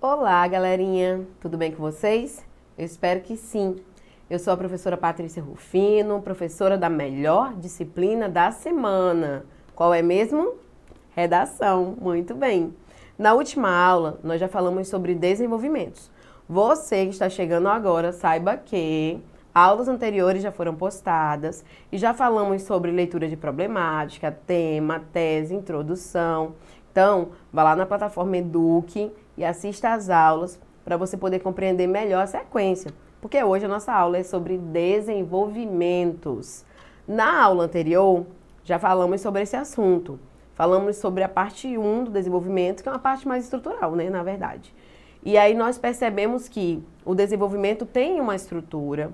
Olá, galerinha! Tudo bem com vocês? Eu espero que sim. Eu sou a professora Patrícia Rufino, professora da melhor disciplina da semana. Qual é mesmo? Redação. Muito bem. Na última aula, nós já falamos sobre desenvolvimentos. Você que está chegando agora, saiba que aulas anteriores já foram postadas e já falamos sobre leitura de problemática, tema, tese, introdução. Então, vá lá na plataforma Eduque e assista às aulas para você poder compreender melhor a sequência, porque hoje a nossa aula é sobre desenvolvimentos. Na aula anterior, já falamos sobre esse assunto. Falamos sobre a parte 1 do desenvolvimento, que é uma parte mais estrutural, né, na verdade. E aí nós percebemos que o desenvolvimento tem uma estrutura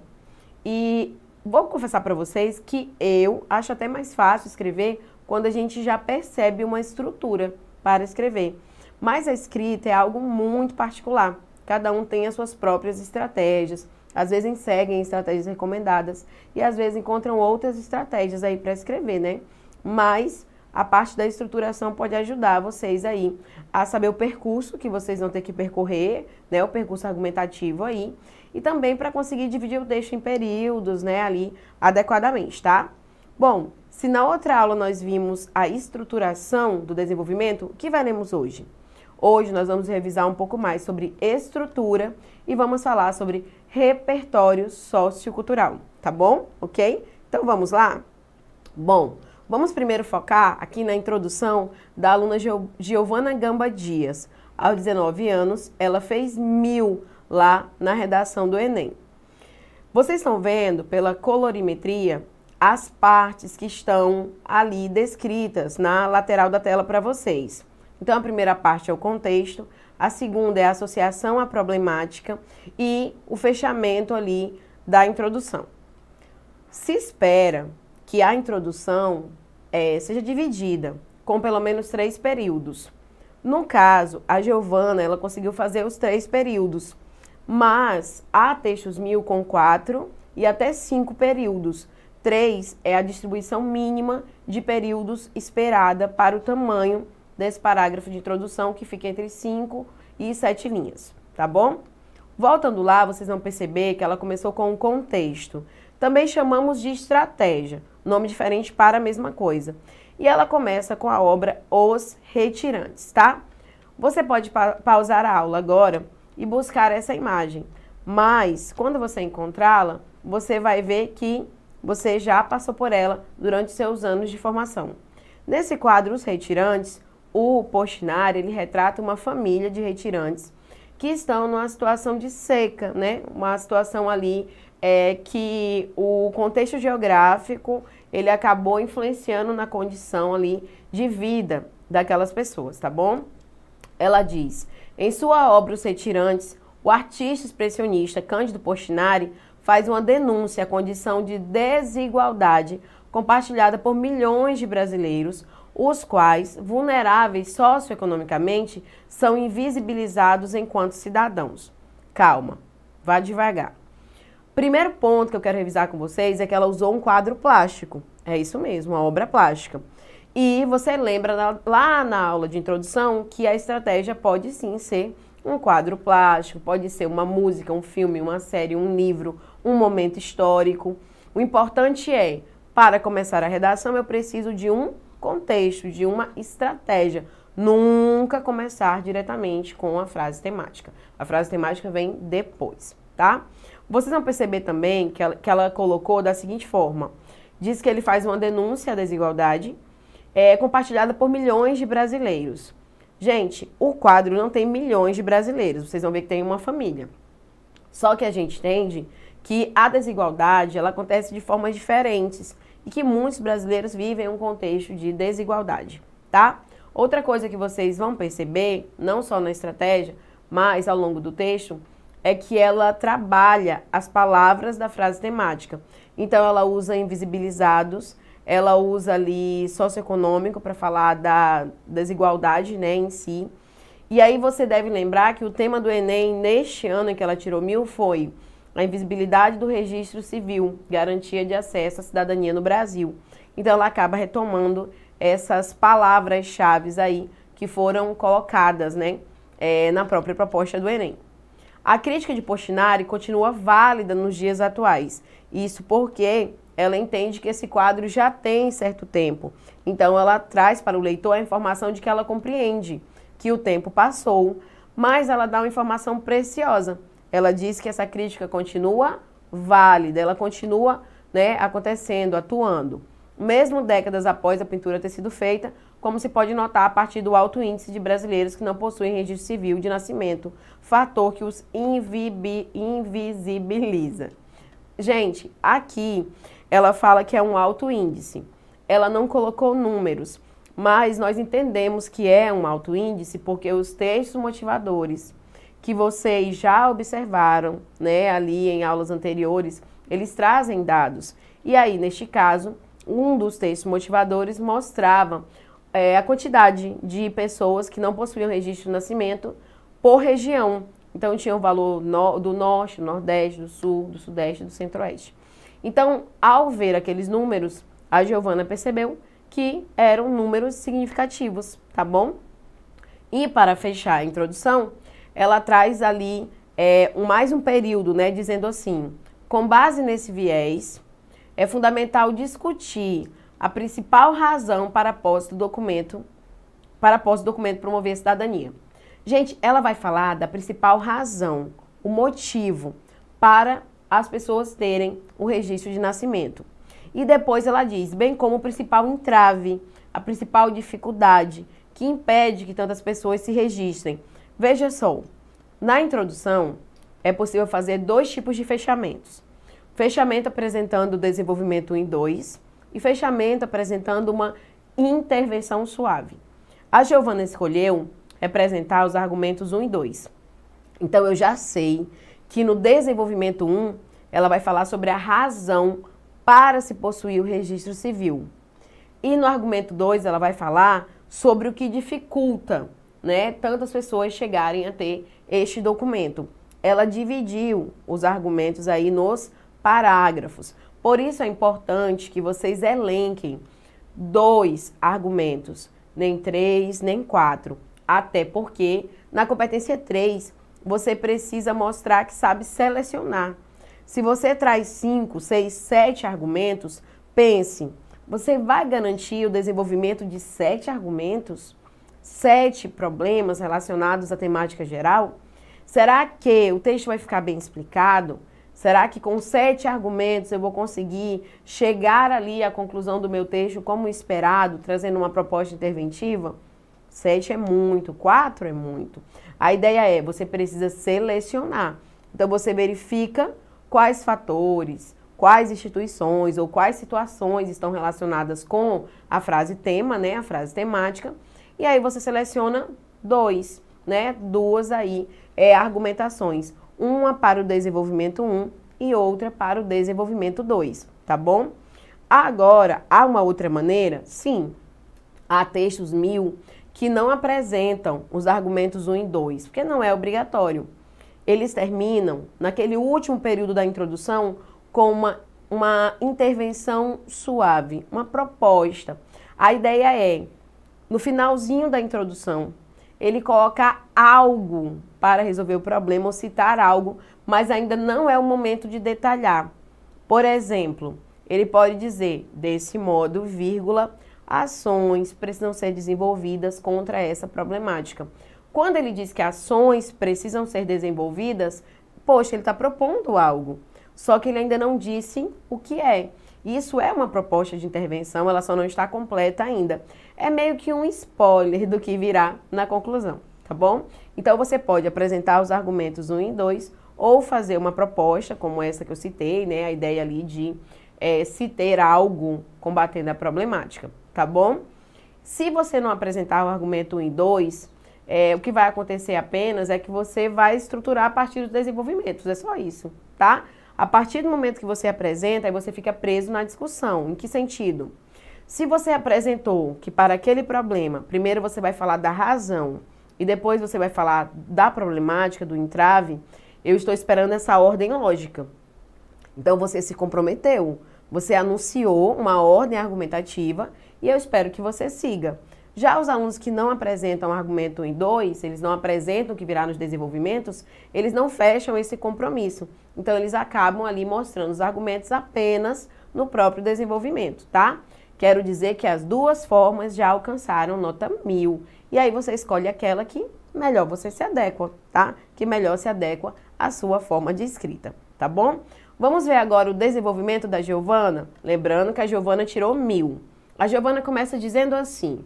e vou confessar para vocês que eu acho até mais fácil escrever quando a gente já percebe uma estrutura para escrever. Mas a escrita é algo muito particular. Cada um tem as suas próprias estratégias. Às vezes seguem estratégias recomendadas e às vezes encontram outras estratégias aí para escrever, né? Mas a parte da estruturação pode ajudar vocês aí a saber o percurso que vocês vão ter que percorrer, né? O percurso argumentativo aí. E também para conseguir dividir o texto em períodos, né? Ali adequadamente, tá? Bom, se na outra aula nós vimos a estruturação do desenvolvimento, o que veremos hoje? Hoje nós vamos revisar um pouco mais sobre estrutura e vamos falar sobre repertório sociocultural, tá bom? Ok? Então vamos lá? Bom, vamos primeiro focar aqui na introdução da aluna Giovana Gamba Dias. Aos 19 anos, ela fez mil lá na redação do Enem. Vocês estão vendo pela colorimetria as partes que estão ali descritas na lateral da tela para vocês. Então, a primeira parte é o contexto, a segunda é a associação à problemática e o fechamento ali da introdução. Se espera que a introdução é, seja dividida com pelo menos três períodos. No caso, a Giovana ela conseguiu fazer os três períodos, mas há textos mil com quatro e até cinco períodos. 3 é a distribuição mínima de períodos esperada para o tamanho desse parágrafo de introdução, que fica entre 5 e 7 linhas, tá bom? Voltando lá, vocês vão perceber que ela começou com um contexto. Também chamamos de estratégia, nome diferente para a mesma coisa. E ela começa com a obra Os Retirantes, tá? Você pode pa pausar a aula agora e buscar essa imagem. Mas, quando você encontrá-la, você vai ver que você já passou por ela durante seus anos de formação. Nesse quadro, Os Retirantes, o Postinari, ele retrata uma família de retirantes que estão numa situação de seca, né? Uma situação ali é, que o contexto geográfico ele acabou influenciando na condição ali de vida daquelas pessoas, tá bom? Ela diz: em sua obra Os Retirantes, o artista expressionista Cândido Postinari faz uma denúncia à condição de desigualdade compartilhada por milhões de brasileiros, os quais, vulneráveis socioeconomicamente, são invisibilizados enquanto cidadãos. Calma, vá devagar. Primeiro ponto que eu quero revisar com vocês é que ela usou um quadro plástico. É isso mesmo, uma obra plástica. E você lembra lá na aula de introdução que a estratégia pode sim ser um quadro plástico, pode ser uma música, um filme, uma série, um livro, um momento histórico. O importante é, para começar a redação, eu preciso de um contexto, de uma estratégia. Nunca começar diretamente com a frase temática. A frase temática vem depois, tá? Vocês vão perceber também que ela, que ela colocou da seguinte forma: diz que ele faz uma denúncia à desigualdade é, compartilhada por milhões de brasileiros. Gente, o quadro não tem milhões de brasileiros, vocês vão ver que tem uma família. Só que a gente entende que a desigualdade ela acontece de formas diferentes e que muitos brasileiros vivem um contexto de desigualdade, tá? Outra coisa que vocês vão perceber, não só na estratégia, mas ao longo do texto, é que ela trabalha as palavras da frase temática. Então ela usa invisibilizados ela usa ali socioeconômico para falar da desigualdade né, em si. E aí você deve lembrar que o tema do Enem neste ano em que ela tirou mil foi a invisibilidade do registro civil, garantia de acesso à cidadania no Brasil. Então ela acaba retomando essas palavras-chave aí que foram colocadas né, é, na própria proposta do Enem. A crítica de Postinari continua válida nos dias atuais. Isso porque ela entende que esse quadro já tem certo tempo. Então ela traz para o leitor a informação de que ela compreende que o tempo passou, mas ela dá uma informação preciosa. Ela diz que essa crítica continua válida, ela continua né, acontecendo, atuando. Mesmo décadas após a pintura ter sido feita, como se pode notar a partir do alto índice de brasileiros que não possuem registro civil de nascimento, fator que os invisibiliza. Gente, aqui ela fala que é um alto índice. Ela não colocou números, mas nós entendemos que é um alto índice porque os textos motivadores que vocês já observaram, né, ali em aulas anteriores, eles trazem dados. E aí, neste caso, um dos textos motivadores mostrava é, a quantidade de pessoas que não possuíam registro de nascimento por região. Então, tinha o valor no, do norte, do nordeste, do sul, do sudeste do centro-oeste. Então, ao ver aqueles números, a Giovana percebeu que eram números significativos, tá bom? E para fechar a introdução, ela traz ali é, mais um período, né, dizendo assim: com base nesse viés, é fundamental discutir a principal razão para a posse do documento, para a posse do documento promover a cidadania. Gente, ela vai falar da principal razão, o motivo para as pessoas terem o registro de nascimento. E depois ela diz, bem como o principal entrave, a principal dificuldade que impede que tantas pessoas se registrem. Veja só, na introdução é possível fazer dois tipos de fechamentos. Fechamento apresentando o desenvolvimento 1 e 2 e fechamento apresentando uma intervenção suave. A Giovana escolheu representar os argumentos 1 e 2. Então eu já sei que no desenvolvimento 1 ela vai falar sobre a razão para se possuir o registro civil. E no argumento 2, ela vai falar sobre o que dificulta né, tantas pessoas chegarem a ter este documento. Ela dividiu os argumentos aí nos parágrafos. Por isso é importante que vocês elenquem dois argumentos, nem três, nem quatro. Até porque na competência 3 você precisa mostrar que sabe selecionar. Se você traz cinco, seis, sete argumentos, pense, você vai garantir o desenvolvimento de sete argumentos? Sete problemas relacionados à temática geral? Será que o texto vai ficar bem explicado? Será que com sete argumentos eu vou conseguir chegar ali à conclusão do meu texto como esperado, trazendo uma proposta interventiva? Sete é muito, quatro é muito. A ideia é, você precisa selecionar. Então você verifica quais fatores, quais instituições ou quais situações estão relacionadas com a frase tema, né, a frase temática, e aí você seleciona dois, né, duas aí é, argumentações, uma para o desenvolvimento 1 e outra para o desenvolvimento 2, tá bom? Agora, há uma outra maneira? Sim, há textos mil que não apresentam os argumentos 1 e 2, porque não é obrigatório eles terminam naquele último período da introdução com uma, uma intervenção suave, uma proposta. A ideia é, no finalzinho da introdução, ele colocar algo para resolver o problema ou citar algo, mas ainda não é o momento de detalhar. Por exemplo, ele pode dizer, desse modo, vírgula, ações precisam ser desenvolvidas contra essa problemática. Quando ele diz que ações precisam ser desenvolvidas, poxa, ele está propondo algo. Só que ele ainda não disse o que é. Isso é uma proposta de intervenção, ela só não está completa ainda. É meio que um spoiler do que virá na conclusão, tá bom? Então você pode apresentar os argumentos 1 e 2 ou fazer uma proposta, como essa que eu citei, né? A ideia ali de é, se ter algo combatendo a problemática, tá bom? Se você não apresentar o argumento 1 e 2, é, o que vai acontecer apenas é que você vai estruturar a partir dos desenvolvimentos, é só isso, tá? A partir do momento que você apresenta, aí você fica preso na discussão. Em que sentido? Se você apresentou que para aquele problema, primeiro você vai falar da razão e depois você vai falar da problemática, do entrave, eu estou esperando essa ordem lógica. Então você se comprometeu, você anunciou uma ordem argumentativa e eu espero que você siga. Já os alunos que não apresentam argumento em dois, eles não apresentam o que virá nos desenvolvimentos, eles não fecham esse compromisso. Então, eles acabam ali mostrando os argumentos apenas no próprio desenvolvimento, tá? Quero dizer que as duas formas já alcançaram nota mil. E aí você escolhe aquela que melhor você se adequa, tá? Que melhor se adequa à sua forma de escrita, tá bom? Vamos ver agora o desenvolvimento da Giovana? Lembrando que a Giovana tirou mil. A Giovana começa dizendo assim: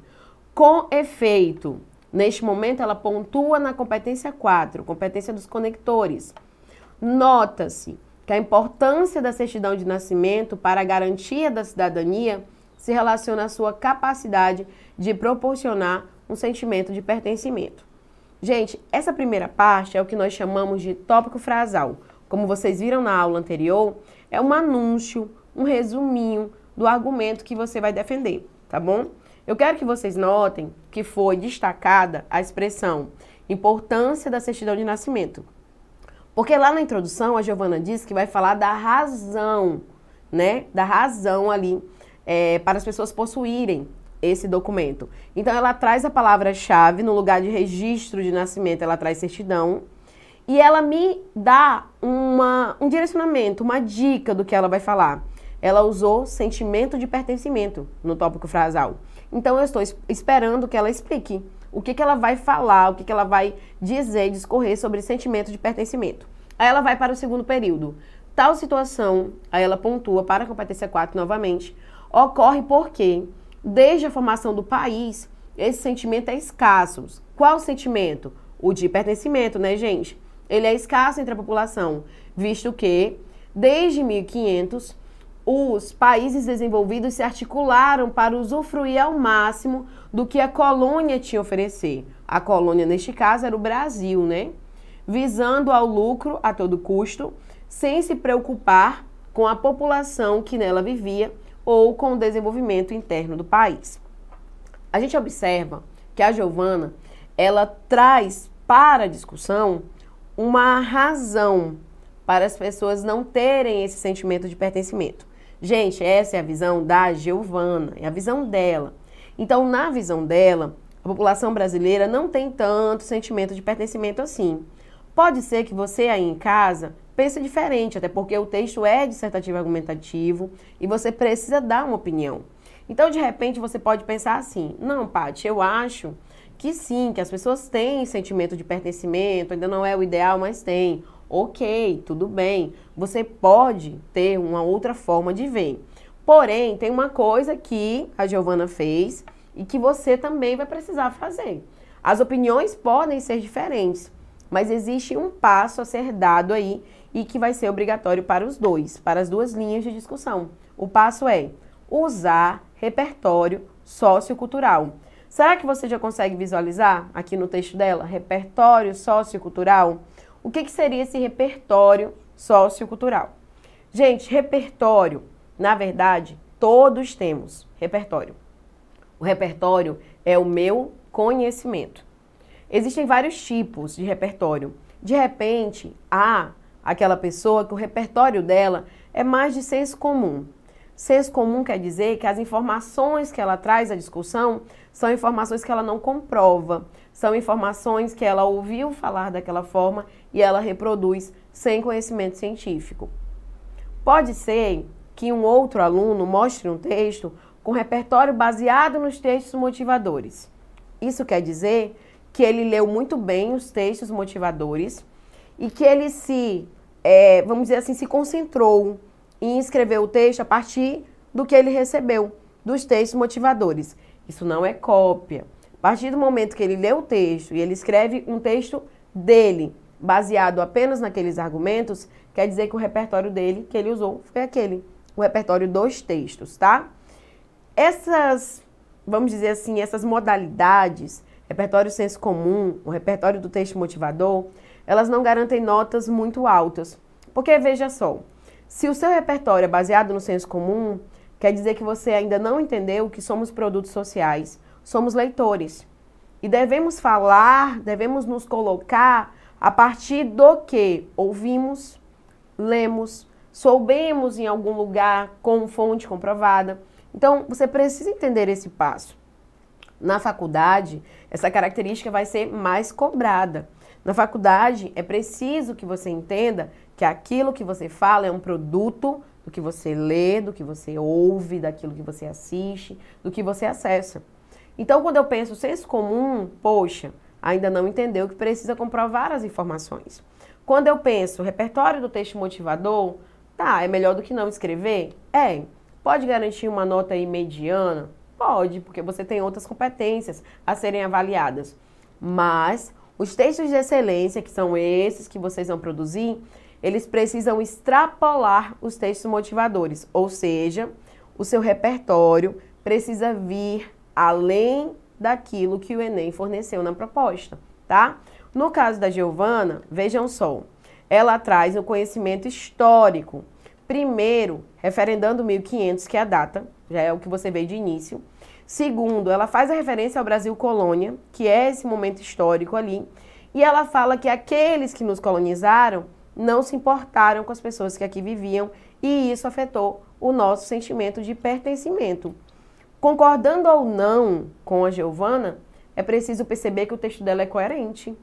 com efeito, neste momento ela pontua na competência 4, competência dos conectores. Nota-se que a importância da certidão de nascimento para a garantia da cidadania se relaciona à sua capacidade de proporcionar um sentimento de pertencimento. Gente, essa primeira parte é o que nós chamamos de tópico frasal. Como vocês viram na aula anterior, é um anúncio, um resuminho do argumento que você vai defender, tá bom? Eu quero que vocês notem que foi destacada a expressão importância da certidão de nascimento. Porque lá na introdução a Giovana disse que vai falar da razão, né? Da razão ali é, para as pessoas possuírem esse documento. Então ela traz a palavra-chave no lugar de registro de nascimento, ela traz certidão. E ela me dá uma, um direcionamento, uma dica do que ela vai falar. Ela usou sentimento de pertencimento no tópico frasal. Então eu estou esperando que ela explique o que, que ela vai falar, o que, que ela vai dizer, discorrer sobre sentimento de pertencimento. Aí ela vai para o segundo período. Tal situação, aí ela pontua para a competência 4 novamente, ocorre porque, desde a formação do país, esse sentimento é escasso. Qual sentimento? O de pertencimento, né, gente? Ele é escasso entre a população, visto que, desde 1500, os países desenvolvidos se articularam para usufruir ao máximo do que a colônia tinha a oferecer. A colônia, neste caso, era o Brasil, né? Visando ao lucro a todo custo, sem se preocupar com a população que nela vivia ou com o desenvolvimento interno do país. A gente observa que a Giovana, ela traz para a discussão uma razão para as pessoas não terem esse sentimento de pertencimento. Gente, essa é a visão da Giovana, é a visão dela. Então, na visão dela, a população brasileira não tem tanto sentimento de pertencimento assim. Pode ser que você aí em casa pense diferente, até porque o texto é dissertativo argumentativo e você precisa dar uma opinião. Então, de repente, você pode pensar assim: não, Paty, eu acho que sim, que as pessoas têm sentimento de pertencimento, ainda não é o ideal, mas tem. Ok, tudo bem. Você pode ter uma outra forma de ver. Porém, tem uma coisa que a Giovana fez e que você também vai precisar fazer. As opiniões podem ser diferentes, mas existe um passo a ser dado aí e que vai ser obrigatório para os dois, para as duas linhas de discussão. O passo é usar repertório sociocultural. Será que você já consegue visualizar aqui no texto dela? Repertório sociocultural? O que, que seria esse repertório sociocultural? Gente, repertório, na verdade, todos temos repertório. O repertório é o meu conhecimento. Existem vários tipos de repertório. De repente, há aquela pessoa que o repertório dela é mais de senso comum. Senso comum quer dizer que as informações que ela traz à discussão são informações que ela não comprova, são informações que ela ouviu falar daquela forma e ela reproduz sem conhecimento científico. Pode ser que um outro aluno mostre um texto com repertório baseado nos textos motivadores. Isso quer dizer que ele leu muito bem os textos motivadores e que ele se, é, vamos dizer assim, se concentrou em escrever o texto a partir do que ele recebeu dos textos motivadores. Isso não é cópia. A partir do momento que ele lê o texto e ele escreve um texto dele, baseado apenas naqueles argumentos, quer dizer que o repertório dele que ele usou foi aquele, o repertório dos textos, tá? Essas, vamos dizer assim, essas modalidades, repertório senso comum, o repertório do texto motivador, elas não garantem notas muito altas. Porque veja só, se o seu repertório é baseado no senso comum, quer dizer que você ainda não entendeu que somos produtos sociais, somos leitores. E devemos falar, devemos nos colocar a partir do que ouvimos, lemos, soubemos em algum lugar com fonte comprovada. Então, você precisa entender esse passo. Na faculdade, essa característica vai ser mais cobrada. Na faculdade, é preciso que você entenda que aquilo que você fala é um produto do que você lê, do que você ouve, daquilo que você assiste, do que você acessa. Então, quando eu penso senso comum, poxa, ainda não entendeu que precisa comprovar as informações. Quando eu penso repertório do texto motivador, tá, é melhor do que não escrever? É. Pode garantir uma nota aí mediana? Pode, porque você tem outras competências a serem avaliadas. Mas os textos de excelência, que são esses que vocês vão produzir, eles precisam extrapolar os textos motivadores, ou seja, o seu repertório precisa vir além daquilo que o Enem forneceu na proposta, tá? No caso da Giovana, vejam só, ela traz o conhecimento histórico. Primeiro, referendando 1500, que é a data, já é o que você veio de início. Segundo, ela faz a referência ao Brasil colônia, que é esse momento histórico ali, e ela fala que aqueles que nos colonizaram não se importaram com as pessoas que aqui viviam e isso afetou o nosso sentimento de pertencimento. Concordando ou não com a Giovana, é preciso perceber que o texto dela é coerente.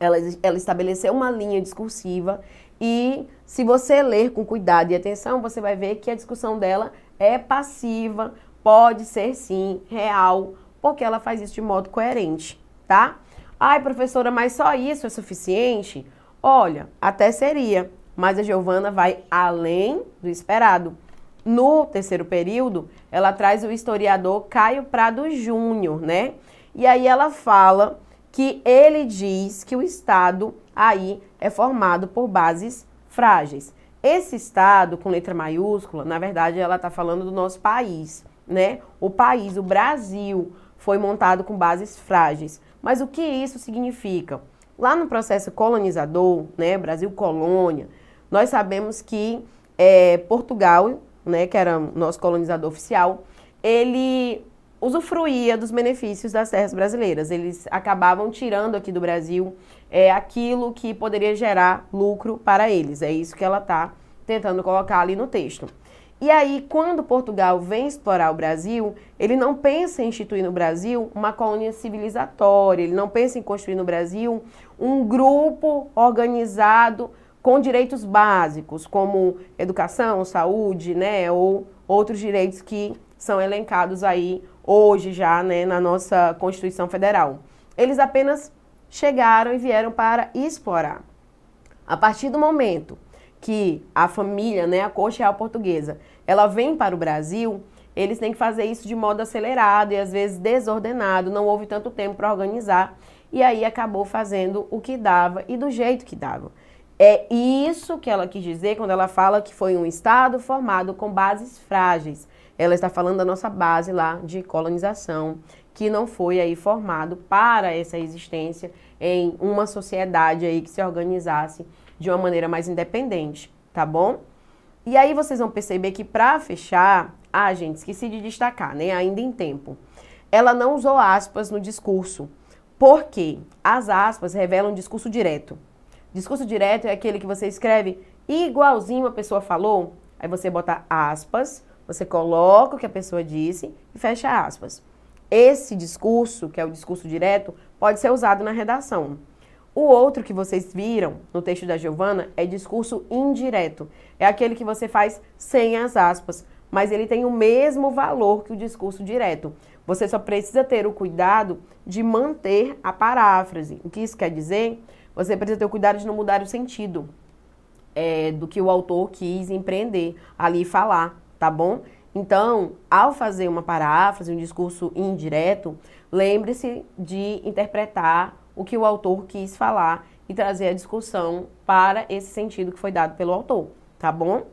Ela, ela estabeleceu uma linha discursiva e se você ler com cuidado e atenção, você vai ver que a discussão dela é passiva, pode ser sim real, porque ela faz isso de modo coerente, tá? Ai, professora, mas só isso é suficiente? Olha, até seria, mas a Giovana vai além do esperado. No terceiro período, ela traz o historiador Caio Prado Júnior, né? E aí ela fala que ele diz que o Estado aí é formado por bases frágeis. Esse Estado, com letra maiúscula, na verdade ela está falando do nosso país, né? O país, o Brasil, foi montado com bases frágeis. Mas o que isso significa? Lá no processo colonizador, né, Brasil colônia, nós sabemos que é, Portugal né, que era nosso colonizador oficial, ele usufruía dos benefícios das terras brasileiras. Eles acabavam tirando aqui do Brasil é, aquilo que poderia gerar lucro para eles. É isso que ela está tentando colocar ali no texto. E aí, quando Portugal vem explorar o Brasil, ele não pensa em instituir no Brasil uma colônia civilizatória, ele não pensa em construir no Brasil um grupo organizado com direitos básicos, como educação, saúde, né, ou outros direitos que são elencados aí hoje já, né, na nossa Constituição Federal. Eles apenas chegaram e vieram para explorar. A partir do momento que a família, né, a corte real portuguesa, ela vem para o Brasil, eles têm que fazer isso de modo acelerado e às vezes desordenado, não houve tanto tempo para organizar, e aí acabou fazendo o que dava e do jeito que dava. É isso que ela quis dizer quando ela fala que foi um Estado formado com bases frágeis. Ela está falando da nossa base lá de colonização, que não foi aí formado para essa existência em uma sociedade aí que se organizasse de uma maneira mais independente, tá bom? E aí vocês vão perceber que para fechar, a gente esqueci de destacar, né, ainda em tempo. Ela não usou aspas no discurso, porque as aspas revelam um discurso direto. Discurso direto é aquele que você escreve igualzinho a pessoa falou, aí você bota aspas, você coloca o que a pessoa disse e fecha aspas. Esse discurso, que é o discurso direto, pode ser usado na redação. O outro que vocês viram no texto da Giovana é discurso indireto. É aquele que você faz sem as aspas, mas ele tem o mesmo valor que o discurso direto. Você só precisa ter o cuidado de manter a paráfrase. O que isso quer dizer? Você precisa ter o cuidado de não mudar o sentido é, do que o autor quis empreender ali falar, tá bom? Então, ao fazer uma paráfrase, um discurso indireto, lembre-se de interpretar o que o autor quis falar e trazer a discussão para esse sentido que foi dado pelo autor, tá bom?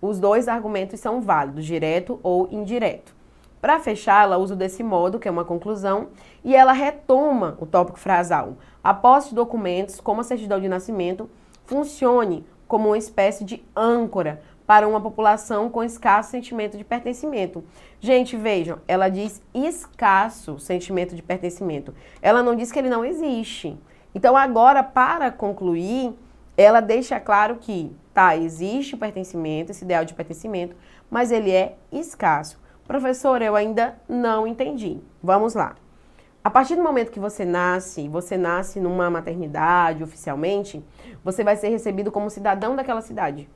Os dois argumentos são válidos, direto ou indireto. Para fechar, ela usa desse modo, que é uma conclusão, e ela retoma o tópico frasal. A posse de documentos, como a certidão de nascimento, funcione como uma espécie de âncora para uma população com escasso sentimento de pertencimento. Gente, vejam, ela diz escasso sentimento de pertencimento. Ela não diz que ele não existe. Então, agora, para concluir, ela deixa claro que, tá, existe o pertencimento, esse ideal de pertencimento, mas ele é escasso. Professor, eu ainda não entendi. Vamos lá. A partir do momento que você nasce, você nasce numa maternidade oficialmente, você vai ser recebido como cidadão daquela cidade.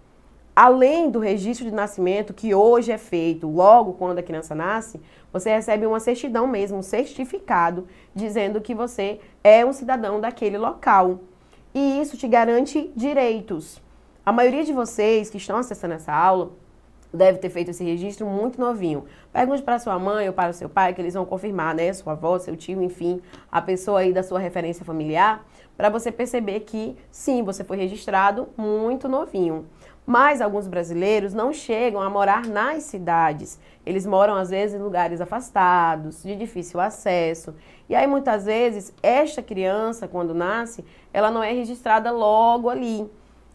Além do registro de nascimento, que hoje é feito logo quando a criança nasce, você recebe uma certidão mesmo, um certificado, dizendo que você é um cidadão daquele local. E isso te garante direitos. A maioria de vocês que estão acessando essa aula deve ter feito esse registro muito novinho. Pergunte para sua mãe ou para o seu pai, que eles vão confirmar, né? Sua avó, seu tio, enfim, a pessoa aí da sua referência familiar, para você perceber que sim, você foi registrado muito novinho. Mas alguns brasileiros não chegam a morar nas cidades. Eles moram, às vezes, em lugares afastados, de difícil acesso. E aí, muitas vezes, esta criança, quando nasce, ela não é registrada logo ali.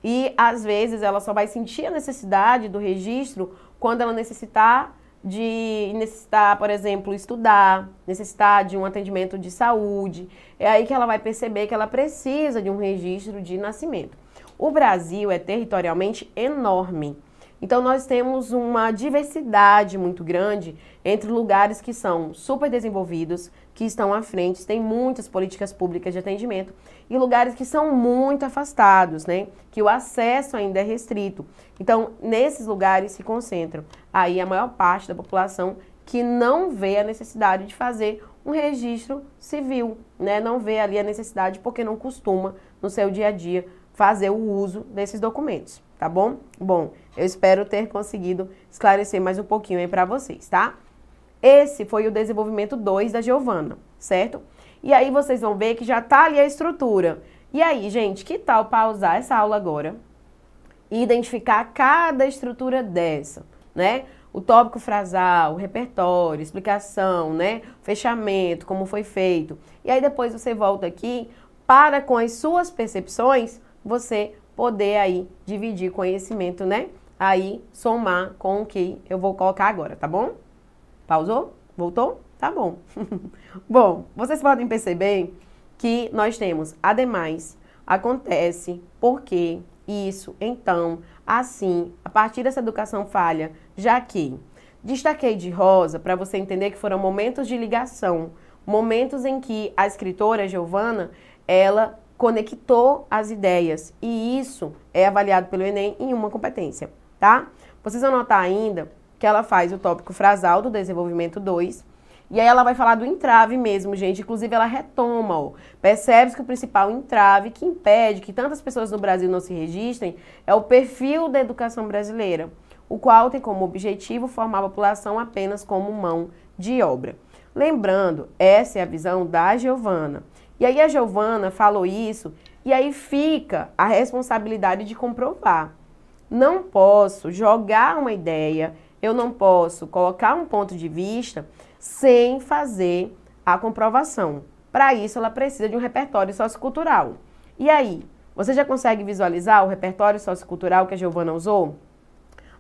E às vezes ela só vai sentir a necessidade do registro quando ela necessitar de necessitar, por exemplo, estudar, necessitar de um atendimento de saúde. É aí que ela vai perceber que ela precisa de um registro de nascimento. O Brasil é territorialmente enorme. Então, nós temos uma diversidade muito grande entre lugares que são super desenvolvidos, que estão à frente, tem muitas políticas públicas de atendimento, e lugares que são muito afastados, né? Que o acesso ainda é restrito. Então, nesses lugares se concentram aí a maior parte da população que não vê a necessidade de fazer um registro civil, né? Não vê ali a necessidade porque não costuma no seu dia a dia fazer o uso desses documentos tá bom? Bom, eu espero ter conseguido esclarecer mais um pouquinho aí para vocês, tá? Esse foi o desenvolvimento 2 da Giovana, certo? E aí vocês vão ver que já tá ali a estrutura. E aí, gente, que tal pausar essa aula agora e identificar cada estrutura dessa, né? O tópico frasal, o repertório, explicação, né? Fechamento, como foi feito. E aí depois você volta aqui para com as suas percepções, você poder aí dividir conhecimento, né? Aí somar com o que eu vou colocar agora, tá bom? Pausou? Voltou? Tá bom. bom, vocês podem perceber que nós temos ademais, acontece, porque, isso, então, assim, a partir dessa educação falha, já que destaquei de rosa para você entender que foram momentos de ligação, momentos em que a escritora Giovana, ela conectou as ideias e isso é avaliado pelo Enem em uma competência, tá? Vocês vão notar ainda que ela faz o tópico frasal do desenvolvimento 2 e aí ela vai falar do entrave mesmo, gente. Inclusive ela retoma, ó. Percebe-se que o principal entrave que impede que tantas pessoas no Brasil não se registrem é o perfil da educação brasileira, o qual tem como objetivo formar a população apenas como mão de obra. Lembrando, essa é a visão da Giovana. E aí a Giovana falou isso, e aí fica a responsabilidade de comprovar. Não posso jogar uma ideia, eu não posso colocar um ponto de vista sem fazer a comprovação. Para isso, ela precisa de um repertório sociocultural. E aí, você já consegue visualizar o repertório sociocultural que a Giovana usou?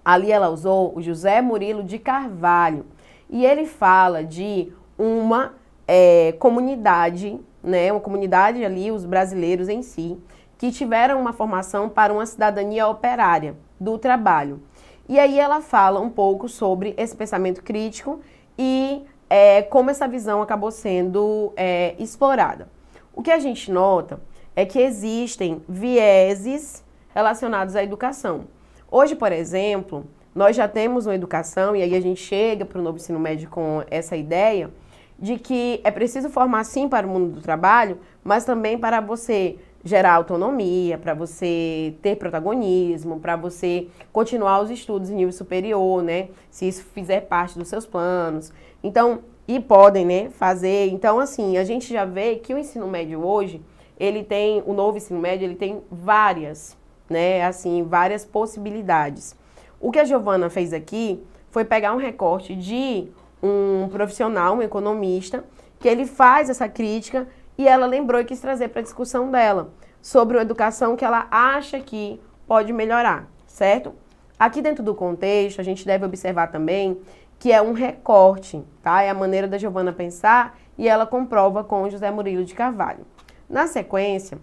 Ali ela usou o José Murilo de Carvalho. E ele fala de uma é, comunidade né, uma comunidade ali, os brasileiros em si, que tiveram uma formação para uma cidadania operária do trabalho. E aí ela fala um pouco sobre esse pensamento crítico e é, como essa visão acabou sendo é, explorada. O que a gente nota é que existem vieses relacionados à educação. Hoje, por exemplo, nós já temos uma educação, e aí a gente chega para o novo ensino médio com essa ideia, de que é preciso formar sim para o mundo do trabalho, mas também para você gerar autonomia, para você ter protagonismo, para você continuar os estudos em nível superior, né? Se isso fizer parte dos seus planos. Então, e podem, né, fazer. Então, assim, a gente já vê que o ensino médio hoje, ele tem, o novo ensino médio, ele tem várias, né, assim, várias possibilidades. O que a Giovana fez aqui foi pegar um recorte de um profissional, um economista, que ele faz essa crítica e ela lembrou e quis trazer para a discussão dela sobre a educação que ela acha que pode melhorar, certo? Aqui dentro do contexto, a gente deve observar também que é um recorte, tá? É a maneira da Giovana pensar e ela comprova com José Murilo de Carvalho. Na sequência,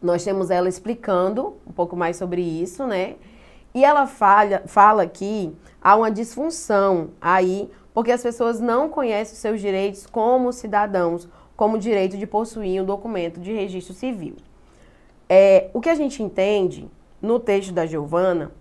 nós temos ela explicando um pouco mais sobre isso, né? E ela fala, fala que há uma disfunção aí, porque as pessoas não conhecem os seus direitos como cidadãos, como o direito de possuir um documento de registro civil. É, o que a gente entende no texto da Giovana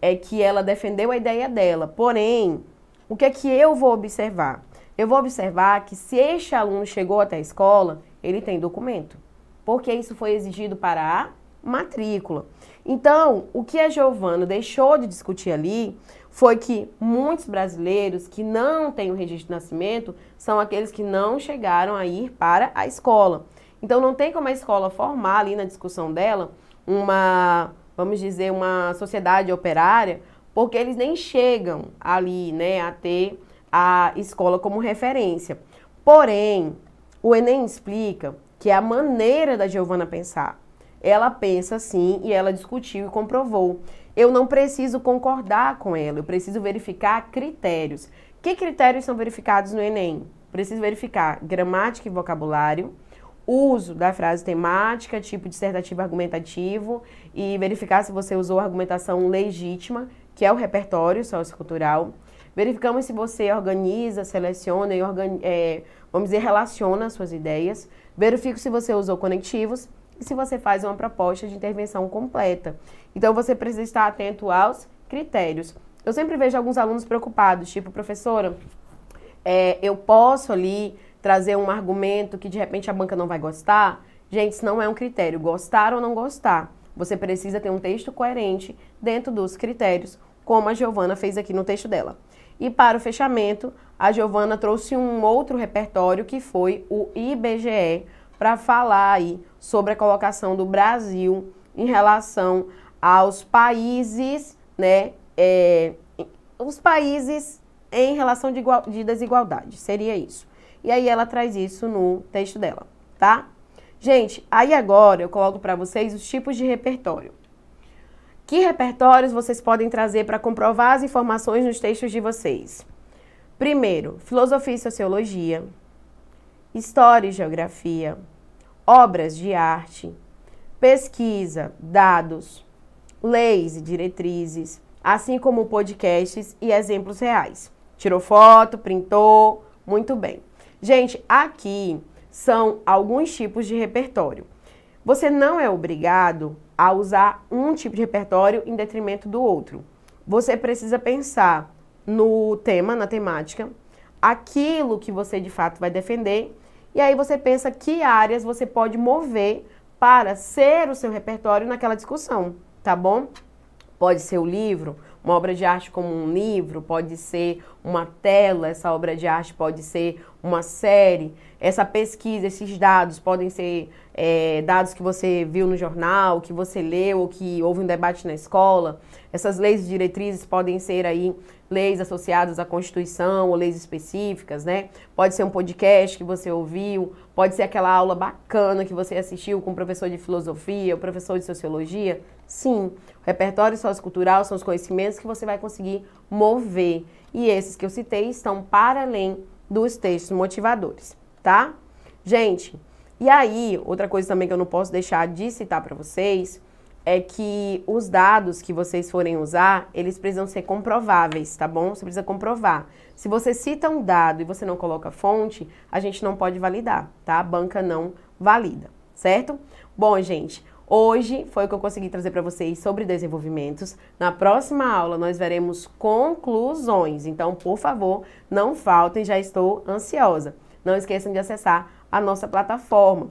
é que ela defendeu a ideia dela, porém, o que é que eu vou observar? Eu vou observar que se este aluno chegou até a escola, ele tem documento, porque isso foi exigido para a matrícula. Então, o que a Giovana deixou de discutir ali foi que muitos brasileiros que não têm o registro de nascimento são aqueles que não chegaram a ir para a escola. Então, não tem como a escola formar ali na discussão dela uma, vamos dizer, uma sociedade operária, porque eles nem chegam ali, né, a ter a escola como referência. Porém, o Enem explica que é a maneira da Giovana pensar. Ela pensa assim e ela discutiu e comprovou. Eu não preciso concordar com ela, eu preciso verificar critérios. Que critérios são verificados no Enem? Preciso verificar gramática e vocabulário, uso da frase temática, tipo dissertativo argumentativo e verificar se você usou argumentação legítima, que é o repertório sociocultural. Verificamos se você organiza, seleciona e, organi é, vamos dizer, relaciona suas ideias. Verifico se você usou conectivos se você faz uma proposta de intervenção completa. Então, você precisa estar atento aos critérios. Eu sempre vejo alguns alunos preocupados, tipo, professora, é, eu posso ali trazer um argumento que de repente a banca não vai gostar? Gente, isso não é um critério. Gostar ou não gostar. Você precisa ter um texto coerente dentro dos critérios, como a Giovana fez aqui no texto dela. E para o fechamento, a Giovana trouxe um outro repertório que foi o IBGE para falar aí sobre a colocação do Brasil em relação aos países, né, é, os países em relação de, igual, de desigualdade, seria isso. E aí ela traz isso no texto dela, tá? Gente, aí agora eu coloco para vocês os tipos de repertório. Que repertórios vocês podem trazer para comprovar as informações nos textos de vocês? Primeiro, filosofia e sociologia, história e geografia, obras de arte, pesquisa, dados, leis e diretrizes, assim como podcasts e exemplos reais. Tirou foto, printou, muito bem. Gente, aqui são alguns tipos de repertório. Você não é obrigado a usar um tipo de repertório em detrimento do outro. Você precisa pensar no tema, na temática, aquilo que você de fato vai defender, e aí você pensa que áreas você pode mover para ser o seu repertório naquela discussão, tá bom? Pode ser o livro, uma obra de arte como um livro, pode ser uma tela, essa obra de arte pode ser uma série, essa pesquisa, esses dados podem ser é, dados que você viu no jornal, que você leu ou que houve um debate na escola. Essas leis e diretrizes podem ser aí leis associadas à Constituição ou leis específicas, né? Pode ser um podcast que você ouviu, pode ser aquela aula bacana que você assistiu com o professor de filosofia, o professor de sociologia. Sim, o repertório sociocultural são os conhecimentos que você vai conseguir mover. E esses que eu citei estão para além dos textos motivadores, tá? Gente, e aí, outra coisa também que eu não posso deixar de citar para vocês é que os dados que vocês forem usar, eles precisam ser comprováveis, tá bom? Você precisa comprovar. Se você cita um dado e você não coloca fonte, a gente não pode validar, tá? A banca não valida, certo? Bom, gente, Hoje foi o que eu consegui trazer para vocês sobre desenvolvimentos. Na próxima aula nós veremos conclusões. Então, por favor, não faltem, já estou ansiosa. Não esqueçam de acessar a nossa plataforma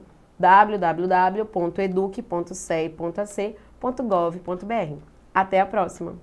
www.eduque.ce.gov.br. Até a próxima!